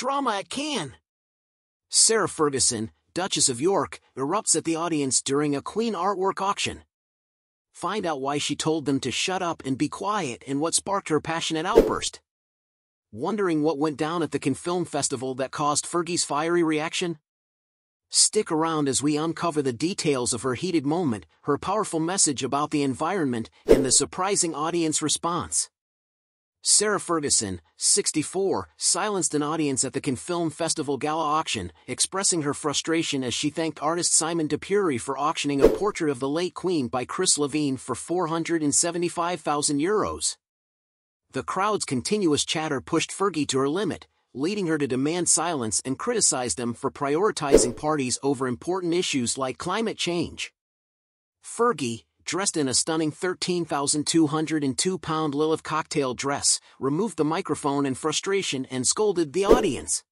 Drama at Cannes. Sarah Ferguson, Duchess of York, erupts at the audience during a Queen artwork auction. Find out why she told them to shut up and be quiet and what sparked her passionate outburst. Wondering what went down at the Cannes Film Festival that caused Fergie's fiery reaction? Stick around as we uncover the details of her heated moment, her powerful message about the environment, and the surprising audience response. Sarah Ferguson, 64, silenced an audience at the Cannes Film Festival Gala auction, expressing her frustration as she thanked artist Simon de Pury for auctioning a portrait of the late Queen by Chris Levine for 475,000 euros. The crowd's continuous chatter pushed Fergie to her limit, leading her to demand silence and criticize them for prioritizing parties over important issues like climate change. Fergie, dressed in a stunning 13,202-pound Lilith cocktail dress, removed the microphone in frustration and scolded the audience.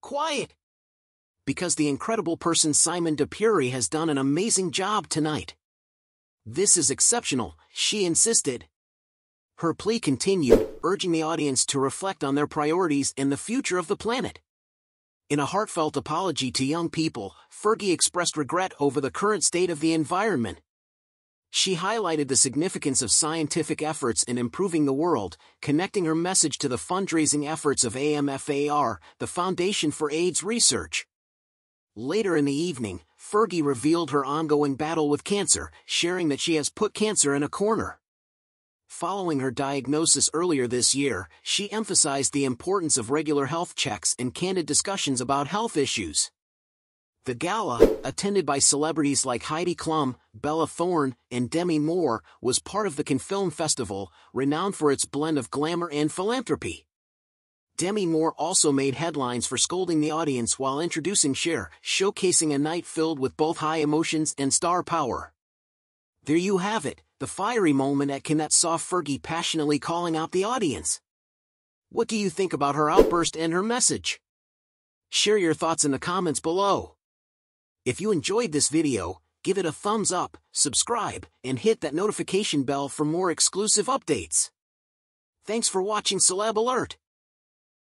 Quiet! Because the incredible person Simon de Pury has done an amazing job tonight. This is exceptional, she insisted. Her plea continued, urging the audience to reflect on their priorities and the future of the planet. In a heartfelt apology to young people, Fergie expressed regret over the current state of the environment. She highlighted the significance of scientific efforts in improving the world, connecting her message to the fundraising efforts of AMFAR, the Foundation for AIDS Research. Later in the evening, Fergie revealed her ongoing battle with cancer, sharing that she has put cancer in a corner. Following her diagnosis earlier this year, she emphasized the importance of regular health checks and candid discussions about health issues. The gala, attended by celebrities like Heidi Klum, Bella Thorne, and Demi Moore, was part of the Cannes Film Festival, renowned for its blend of glamour and philanthropy. Demi Moore also made headlines for scolding the audience while introducing Cher, showcasing a night filled with both high emotions and star power. There you have it, the fiery moment at Cannes saw Fergie passionately calling out the audience. What do you think about her outburst and her message? Share your thoughts in the comments below. If you enjoyed this video, give it a thumbs up, subscribe, and hit that notification bell for more exclusive updates. Thanks for watching Celeb Alert.